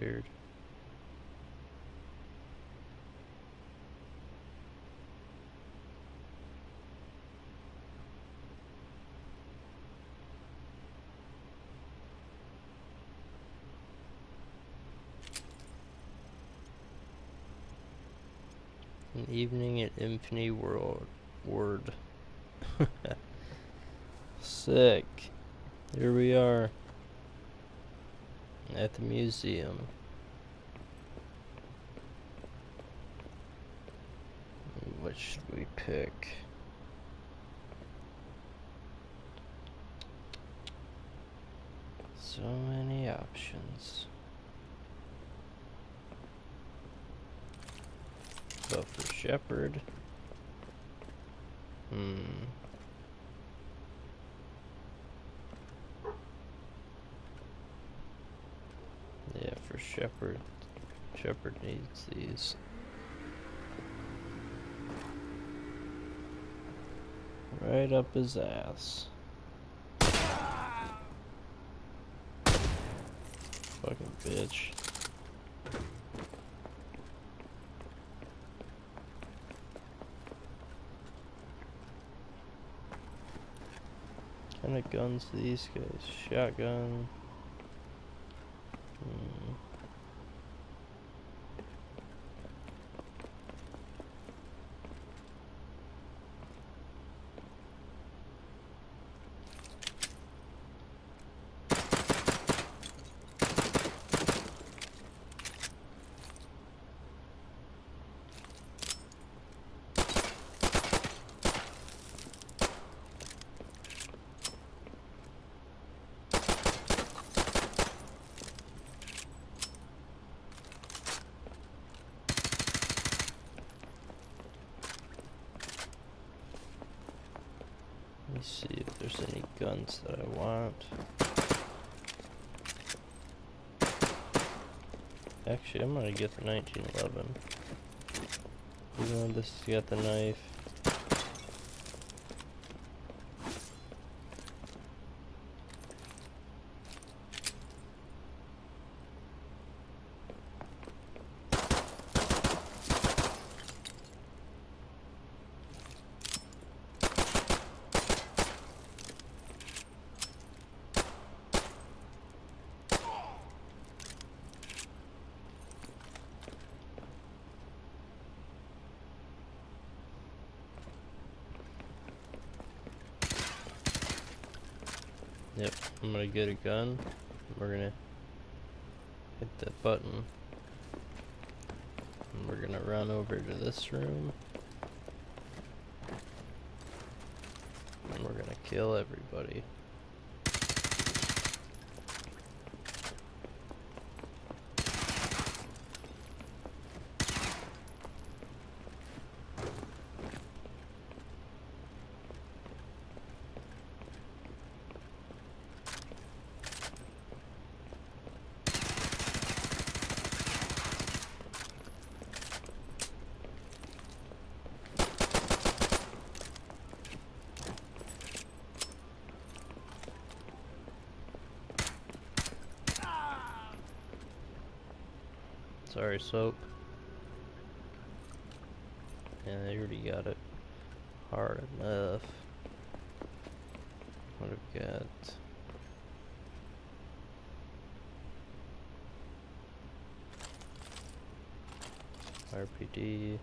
weird. An evening at Infinity Ward. Word. Sick. Here we are. At the museum. What should we pick? So many options. Go for Shepherd. Hmm. Yeah, for Shepherd. Shepherd needs these. Right up his ass. Fucking bitch. kind of guns these guys? Shotgun. Hmm. Let me see if there's any guns that I want. Actually, I'm gonna get the 1911. Even though this has got the knife. Yep, I'm gonna get a gun. We're gonna hit that button. And we're gonna run over to this room. And we're gonna kill everybody. Sorry, soap. And they already got it hard enough. What have we got? RPD.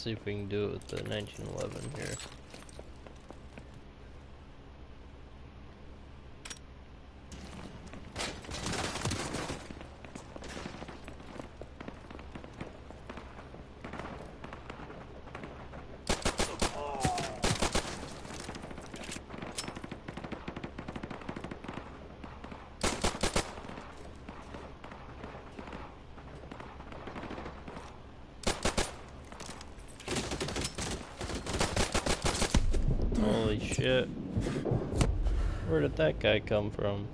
See if we can do it with the 1911 here. Shit. Where did that guy come from?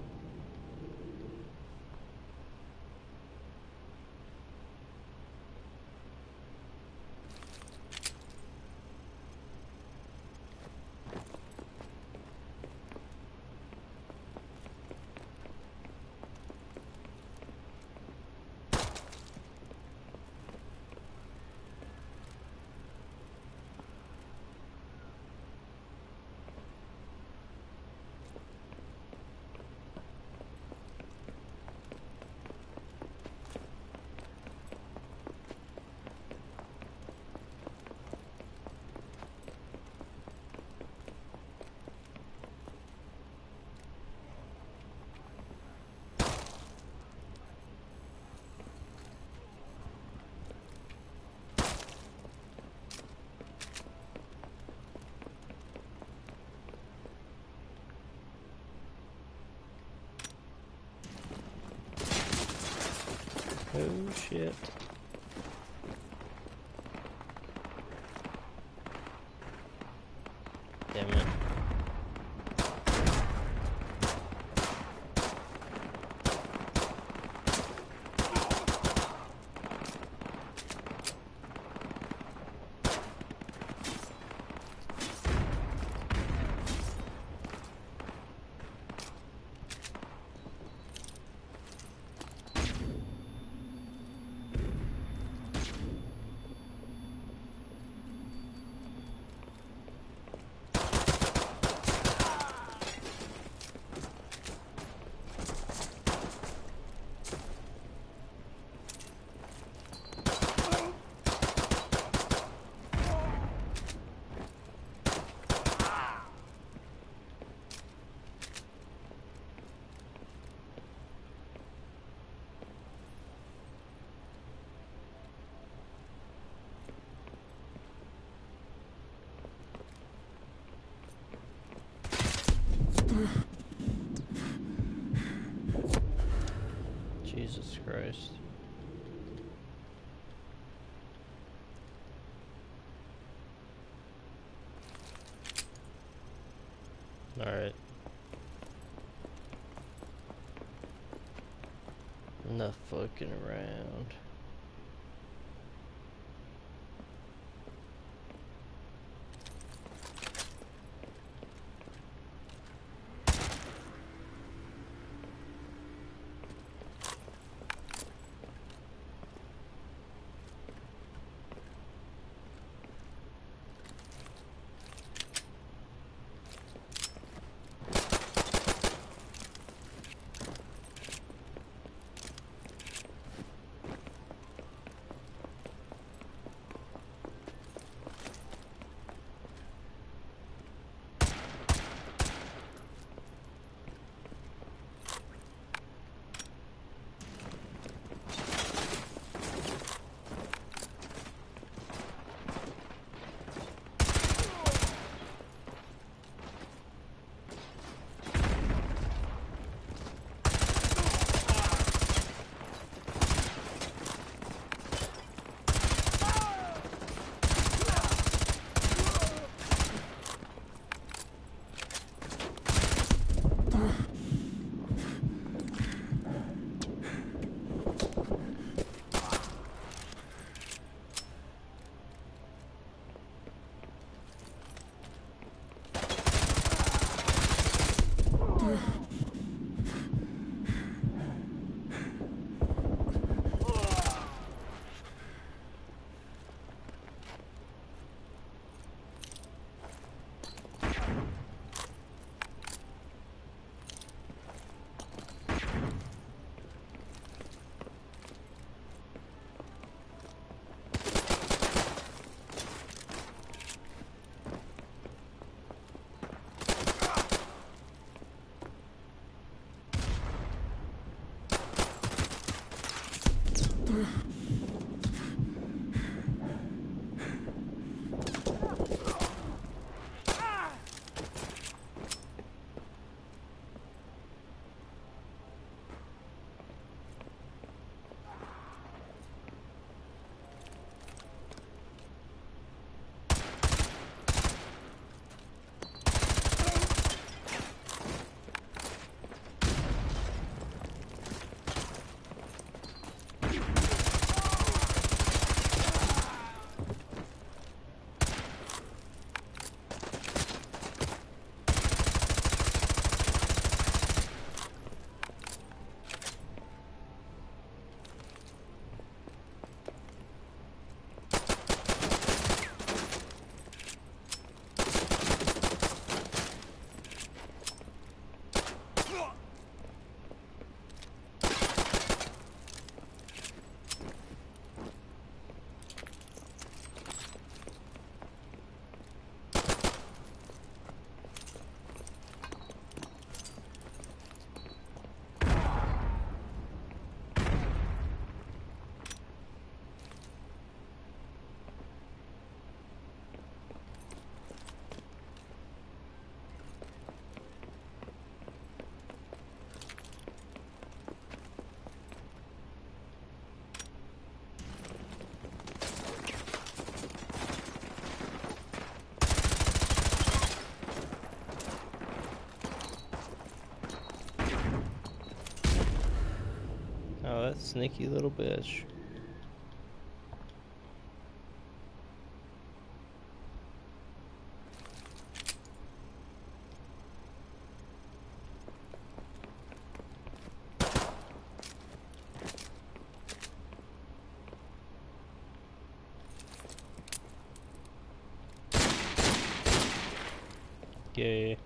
Shit. Damn it. Jesus Christ. Alright. Enough fucking around. Sneaky little bitch. Okay.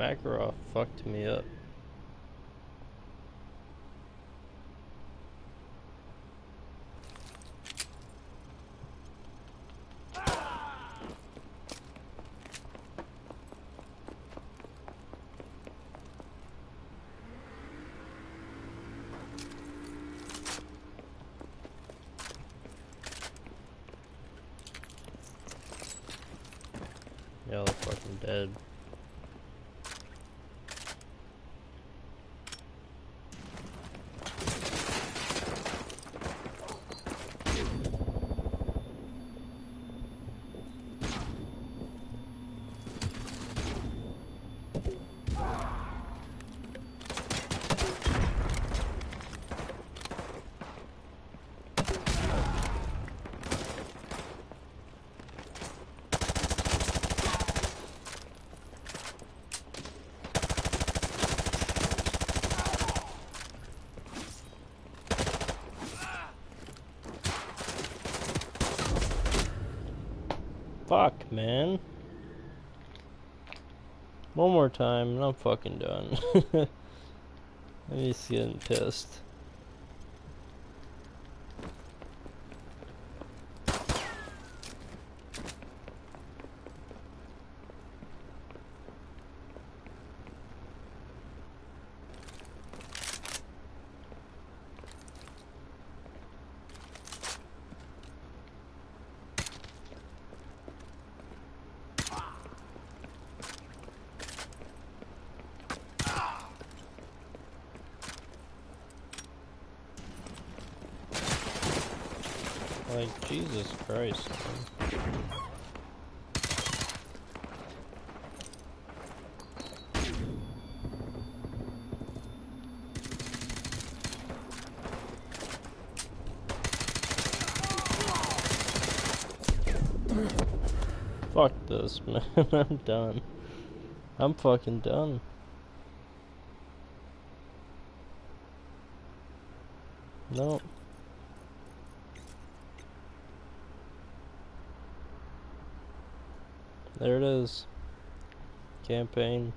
Makarov fucked me up. Yeah, they're fucking dead. Fuck, man. One more time and I'm fucking done. I'm just getting pissed. Like, Jesus Christ. Fuck this, man. I'm done. I'm fucking done. Nope. There it is. Campaign